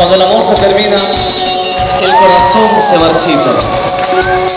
Cuando el amor se termina, el corazón se marchita.